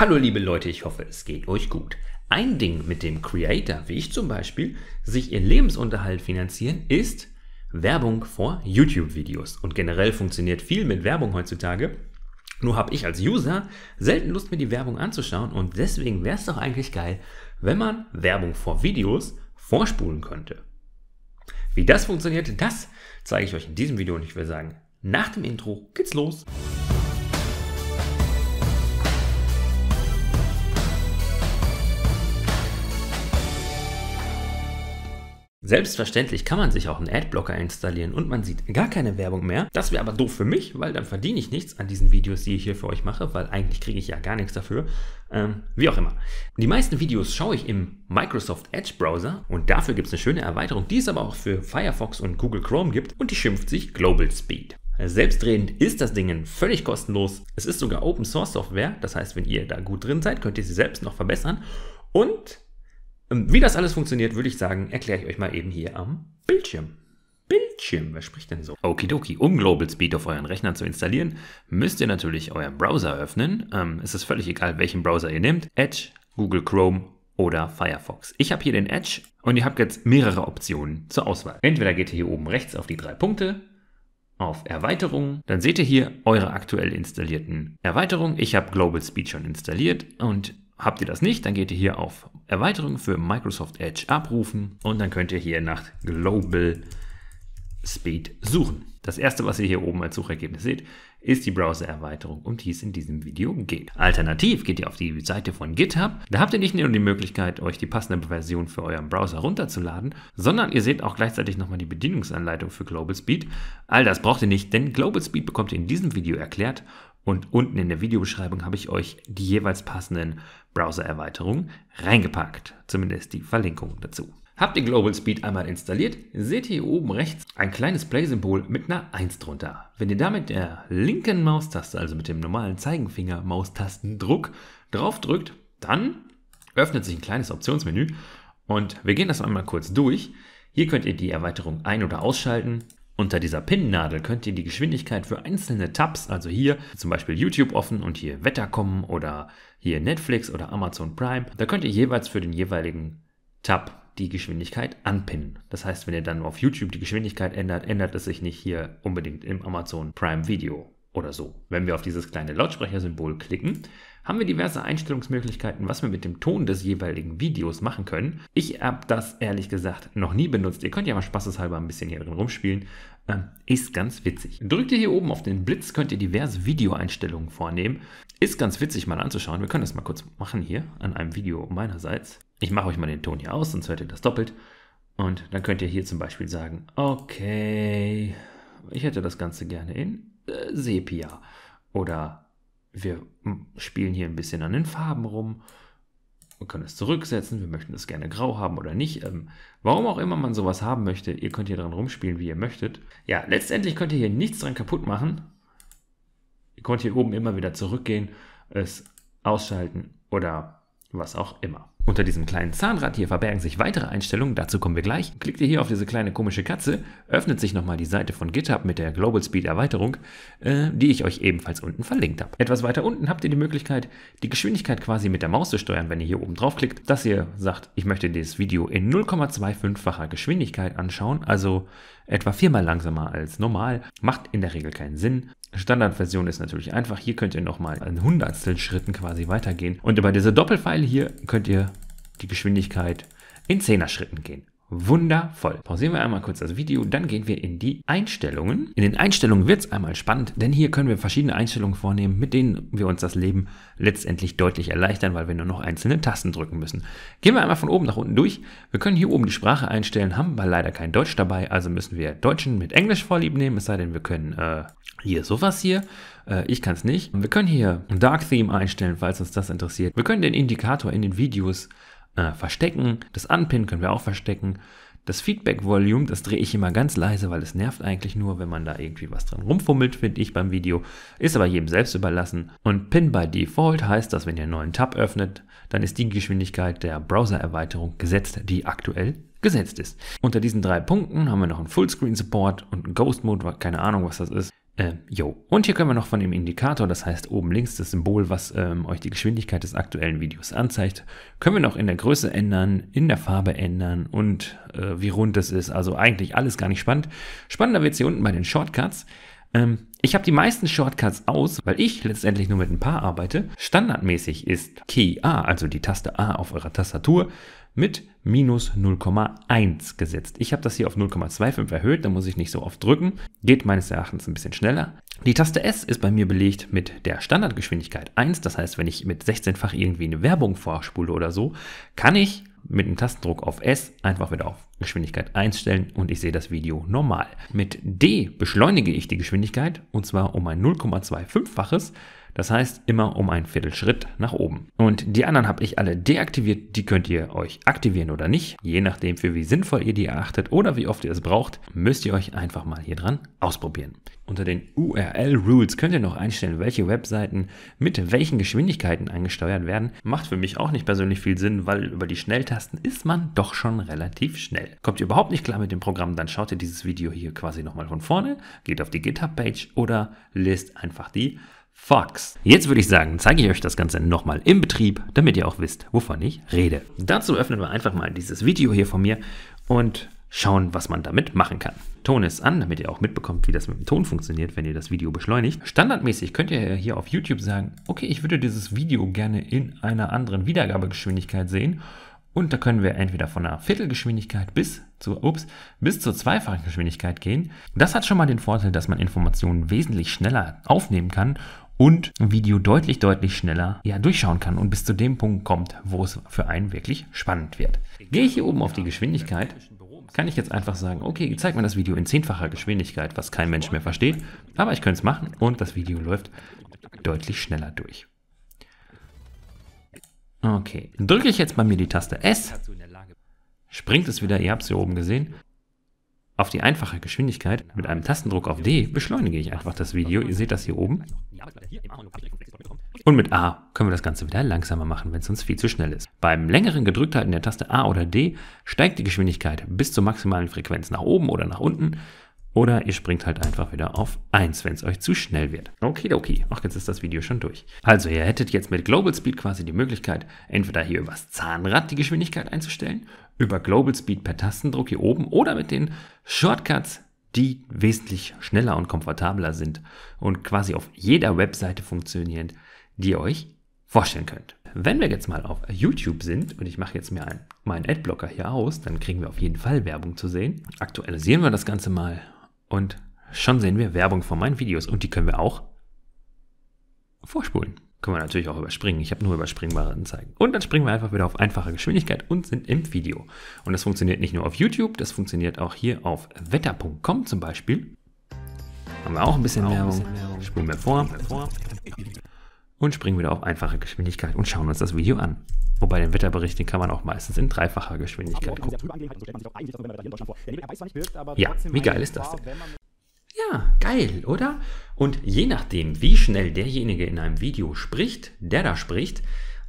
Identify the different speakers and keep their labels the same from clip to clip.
Speaker 1: Hallo liebe Leute, ich hoffe es geht euch gut. Ein Ding, mit dem Creator, wie ich zum Beispiel, sich ihren Lebensunterhalt finanzieren, ist Werbung vor YouTube-Videos. Und generell funktioniert viel mit Werbung heutzutage. Nur habe ich als User selten Lust, mir die Werbung anzuschauen und deswegen wäre es doch eigentlich geil, wenn man Werbung vor Videos vorspulen könnte. Wie das funktioniert, das zeige ich euch in diesem Video und ich würde sagen, nach dem Intro geht's los. Selbstverständlich kann man sich auch einen Adblocker installieren und man sieht gar keine Werbung mehr. Das wäre aber doof für mich, weil dann verdiene ich nichts an diesen Videos, die ich hier für euch mache, weil eigentlich kriege ich ja gar nichts dafür. Ähm, wie auch immer. Die meisten Videos schaue ich im Microsoft Edge Browser und dafür gibt es eine schöne Erweiterung, die es aber auch für Firefox und Google Chrome gibt und die schimpft sich Global Speed. Selbstredend ist das Ding völlig kostenlos. Es ist sogar Open Source Software, das heißt, wenn ihr da gut drin seid, könnt ihr sie selbst noch verbessern und wie das alles funktioniert, würde ich sagen, erkläre ich euch mal eben hier am Bildschirm. Bildschirm, wer spricht denn so? Okidoki, um Global Speed auf euren Rechner zu installieren, müsst ihr natürlich euren Browser öffnen. Ähm, es ist völlig egal, welchen Browser ihr nehmt. Edge, Google Chrome oder Firefox. Ich habe hier den Edge und ihr habt jetzt mehrere Optionen zur Auswahl. Entweder geht ihr hier oben rechts auf die drei Punkte, auf Erweiterungen, dann seht ihr hier eure aktuell installierten Erweiterungen. Ich habe Global Speed schon installiert und Habt ihr das nicht, dann geht ihr hier auf Erweiterung für Microsoft Edge abrufen und dann könnt ihr hier nach Global Speed suchen. Das erste, was ihr hier oben als Suchergebnis seht, ist die Browser-Erweiterung, um die es in diesem Video geht. Alternativ geht ihr auf die Seite von GitHub. Da habt ihr nicht nur die Möglichkeit, euch die passende Version für euren Browser runterzuladen, sondern ihr seht auch gleichzeitig nochmal die Bedienungsanleitung für Global Speed. All das braucht ihr nicht, denn Global Speed bekommt ihr in diesem Video erklärt und unten in der Videobeschreibung habe ich euch die jeweils passenden Browser-Erweiterungen reingepackt. Zumindest die Verlinkung dazu. Habt ihr Global Speed einmal installiert, seht ihr hier oben rechts ein kleines Play-Symbol mit einer 1 drunter. Wenn ihr da mit der linken Maustaste, also mit dem normalen Zeigenfinger-Maustastendruck, drauf drückt, dann öffnet sich ein kleines Optionsmenü und wir gehen das einmal kurz durch. Hier könnt ihr die Erweiterung ein- oder ausschalten. Unter dieser Pin-Nadel könnt ihr die Geschwindigkeit für einzelne Tabs, also hier zum Beispiel YouTube offen und hier Wetter kommen oder hier Netflix oder Amazon Prime, da könnt ihr jeweils für den jeweiligen Tab die Geschwindigkeit anpinnen. Das heißt, wenn ihr dann auf YouTube die Geschwindigkeit ändert, ändert es sich nicht hier unbedingt im Amazon Prime Video oder so. Wenn wir auf dieses kleine Lautsprechersymbol klicken, haben wir diverse Einstellungsmöglichkeiten, was wir mit dem Ton des jeweiligen Videos machen können. Ich habe das ehrlich gesagt noch nie benutzt. Ihr könnt ja mal spaßeshalber ein bisschen hier drin rumspielen. Ähm, ist ganz witzig. Drückt ihr hier oben auf den Blitz, könnt ihr diverse Videoeinstellungen vornehmen. Ist ganz witzig mal anzuschauen. Wir können das mal kurz machen hier an einem Video meinerseits. Ich mache euch mal den Ton hier aus, sonst hört ihr das doppelt. Und dann könnt ihr hier zum Beispiel sagen, okay, ich hätte das Ganze gerne in äh, Sepia. Oder wir spielen hier ein bisschen an den Farben rum. Wir können es zurücksetzen, wir möchten es gerne grau haben oder nicht. Ähm, warum auch immer man sowas haben möchte, ihr könnt hier dran rumspielen, wie ihr möchtet. Ja, letztendlich könnt ihr hier nichts dran kaputt machen. Ihr könnt hier oben immer wieder zurückgehen, es ausschalten oder was auch immer. Unter diesem kleinen Zahnrad hier verbergen sich weitere Einstellungen, dazu kommen wir gleich. Klickt ihr hier auf diese kleine komische Katze, öffnet sich nochmal die Seite von GitHub mit der Global Speed Erweiterung, äh, die ich euch ebenfalls unten verlinkt habe. Etwas weiter unten habt ihr die Möglichkeit, die Geschwindigkeit quasi mit der Maus zu steuern, wenn ihr hier oben draufklickt, dass ihr sagt, ich möchte dieses Video in 0,25-facher Geschwindigkeit anschauen, also etwa viermal langsamer als normal, macht in der Regel keinen Sinn. Standardversion ist natürlich einfach. Hier könnt ihr nochmal in Hundertstel Schritten quasi weitergehen. Und über diese Doppelpfeile hier könnt ihr die Geschwindigkeit in Zehner-Schritten gehen. Wundervoll. Pausieren wir einmal kurz das Video, dann gehen wir in die Einstellungen. In den Einstellungen wird es einmal spannend, denn hier können wir verschiedene Einstellungen vornehmen, mit denen wir uns das Leben letztendlich deutlich erleichtern, weil wir nur noch einzelne Tasten drücken müssen. Gehen wir einmal von oben nach unten durch. Wir können hier oben die Sprache einstellen, haben aber leider kein Deutsch dabei, also müssen wir Deutschen mit Englisch vorlieb nehmen, es sei denn, wir können äh, hier sowas hier. Äh, ich kann es nicht. Wir können hier ein Dark Theme einstellen, falls uns das interessiert. Wir können den Indikator in den Videos äh, verstecken. Das Anpin können wir auch verstecken. Das Feedback-Volume, das drehe ich immer ganz leise, weil es nervt eigentlich nur, wenn man da irgendwie was dran rumfummelt, finde ich beim Video. Ist aber jedem selbst überlassen. Und Pin by Default heißt, dass wenn ihr einen neuen Tab öffnet, dann ist die Geschwindigkeit der Browser-Erweiterung gesetzt, die aktuell gesetzt ist. Unter diesen drei Punkten haben wir noch einen Fullscreen-Support und einen Ghost-Mode, keine Ahnung, was das ist. Äh, jo. Und hier können wir noch von dem Indikator, das heißt oben links das Symbol, was ähm, euch die Geschwindigkeit des aktuellen Videos anzeigt, können wir noch in der Größe ändern, in der Farbe ändern und äh, wie rund es ist. Also eigentlich alles gar nicht spannend. Spannender wird es hier unten bei den Shortcuts. Ähm, ich habe die meisten Shortcuts aus, weil ich letztendlich nur mit ein paar arbeite. Standardmäßig ist Key A, also die Taste A auf eurer Tastatur, mit minus 0,1 gesetzt. Ich habe das hier auf 0,25 erhöht, da muss ich nicht so oft drücken. Geht meines Erachtens ein bisschen schneller. Die Taste S ist bei mir belegt mit der Standardgeschwindigkeit 1. Das heißt, wenn ich mit 16-fach irgendwie eine Werbung vorspule oder so, kann ich mit dem Tastendruck auf S einfach wieder auf Geschwindigkeit einstellen und ich sehe das Video normal. Mit D beschleunige ich die Geschwindigkeit und zwar um ein 0,25-faches. Das heißt immer um einen Viertelschritt nach oben. Und die anderen habe ich alle deaktiviert. Die könnt ihr euch aktivieren oder nicht. Je nachdem, für wie sinnvoll ihr die erachtet oder wie oft ihr es braucht, müsst ihr euch einfach mal hier dran ausprobieren. Unter den URL-Rules könnt ihr noch einstellen, welche Webseiten mit welchen Geschwindigkeiten eingesteuert werden. Macht für mich auch nicht persönlich viel Sinn, weil über die Schnelltasten ist man doch schon relativ schnell. Kommt ihr überhaupt nicht klar mit dem Programm, dann schaut ihr dieses Video hier quasi nochmal von vorne, geht auf die GitHub-Page oder lest einfach die Fox. Jetzt würde ich sagen, zeige ich euch das Ganze nochmal im Betrieb, damit ihr auch wisst, wovon ich rede. Dazu öffnen wir einfach mal dieses Video hier von mir und schauen, was man damit machen kann. Ton ist an, damit ihr auch mitbekommt, wie das mit dem Ton funktioniert, wenn ihr das Video beschleunigt. Standardmäßig könnt ihr hier auf YouTube sagen, okay, ich würde dieses Video gerne in einer anderen Wiedergabegeschwindigkeit sehen. Und da können wir entweder von einer Viertelgeschwindigkeit bis zu, ups, bis zur zweifachen Geschwindigkeit gehen. Das hat schon mal den Vorteil, dass man Informationen wesentlich schneller aufnehmen kann und ein Video deutlich, deutlich schneller ja, durchschauen kann und bis zu dem Punkt kommt, wo es für einen wirklich spannend wird. Gehe ich hier oben auf die Geschwindigkeit, kann ich jetzt einfach sagen, okay, zeig mir das Video in zehnfacher Geschwindigkeit, was kein Mensch mehr versteht, aber ich könnte es machen und das Video läuft deutlich schneller durch. Okay, drücke ich jetzt bei mir die Taste S, springt es wieder, ihr habt es hier oben gesehen, auf die einfache Geschwindigkeit mit einem Tastendruck auf D beschleunige ich einfach das Video. Ihr seht das hier oben. Und mit A können wir das Ganze wieder langsamer machen, wenn es uns viel zu schnell ist. Beim längeren Gedrückthalten der Taste A oder D steigt die Geschwindigkeit bis zur maximalen Frequenz nach oben oder nach unten. Oder ihr springt halt einfach wieder auf 1, wenn es euch zu schnell wird. Okay, okay. Ach, jetzt ist das Video schon durch. Also, ihr hättet jetzt mit Global Speed quasi die Möglichkeit, entweder hier übers Zahnrad die Geschwindigkeit einzustellen über Global Speed per Tastendruck hier oben oder mit den Shortcuts, die wesentlich schneller und komfortabler sind und quasi auf jeder Webseite funktionieren, die ihr euch vorstellen könnt. Wenn wir jetzt mal auf YouTube sind und ich mache jetzt mir ein, meinen Adblocker hier aus, dann kriegen wir auf jeden Fall Werbung zu sehen. Aktualisieren wir das Ganze mal und schon sehen wir Werbung von meinen Videos und die können wir auch vorspulen. Können wir natürlich auch überspringen. Ich habe nur überspringbare Anzeigen. Und dann springen wir einfach wieder auf einfache Geschwindigkeit und sind im Video. Und das funktioniert nicht nur auf YouTube, das funktioniert auch hier auf wetter.com zum Beispiel. Haben wir auch ein bisschen Werbung. Spulen wir vor. Und springen wieder auf einfache Geschwindigkeit und schauen uns das Video an. Wobei den Wetterbericht, den kann man auch meistens in dreifacher Geschwindigkeit gucken. Ja, wie geil ist das denn? Ja, geil, oder? Und je nachdem, wie schnell derjenige in einem Video spricht, der da spricht,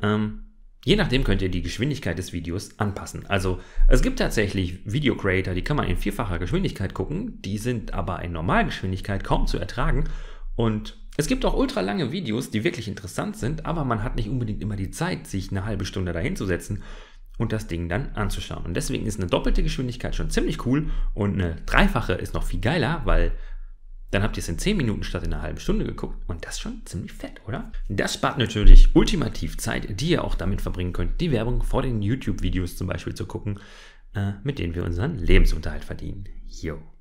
Speaker 1: ähm, je nachdem könnt ihr die Geschwindigkeit des Videos anpassen. Also es gibt tatsächlich Video-Creator, die kann man in vierfacher Geschwindigkeit gucken, die sind aber in Normalgeschwindigkeit kaum zu ertragen. Und es gibt auch ultra lange Videos, die wirklich interessant sind, aber man hat nicht unbedingt immer die Zeit, sich eine halbe Stunde dahinzusetzen und das Ding dann anzuschauen. Und deswegen ist eine doppelte Geschwindigkeit schon ziemlich cool und eine dreifache ist noch viel geiler, weil dann habt ihr es in 10 Minuten statt in einer halben Stunde geguckt und das ist schon ziemlich fett, oder? Das spart natürlich ultimativ Zeit, die ihr auch damit verbringen könnt, die Werbung vor den YouTube-Videos zum Beispiel zu gucken, äh, mit denen wir unseren Lebensunterhalt verdienen. Yo.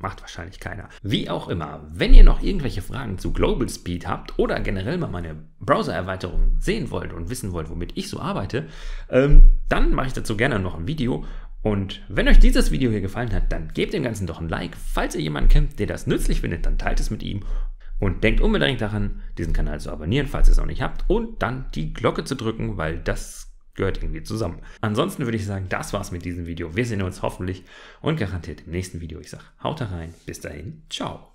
Speaker 1: Macht wahrscheinlich keiner. Wie auch immer, wenn ihr noch irgendwelche Fragen zu Global Speed habt oder generell mal meine Browser-Erweiterung sehen wollt und wissen wollt, womit ich so arbeite, ähm, dann mache ich dazu gerne noch ein Video und wenn euch dieses Video hier gefallen hat, dann gebt dem Ganzen doch ein Like. Falls ihr jemanden kennt, der das nützlich findet, dann teilt es mit ihm. Und denkt unbedingt daran, diesen Kanal zu abonnieren, falls ihr es noch nicht habt. Und dann die Glocke zu drücken, weil das gehört irgendwie zusammen. Ansonsten würde ich sagen, das war's mit diesem Video. Wir sehen uns hoffentlich und garantiert im nächsten Video. Ich sage, haut rein. Bis dahin. Ciao.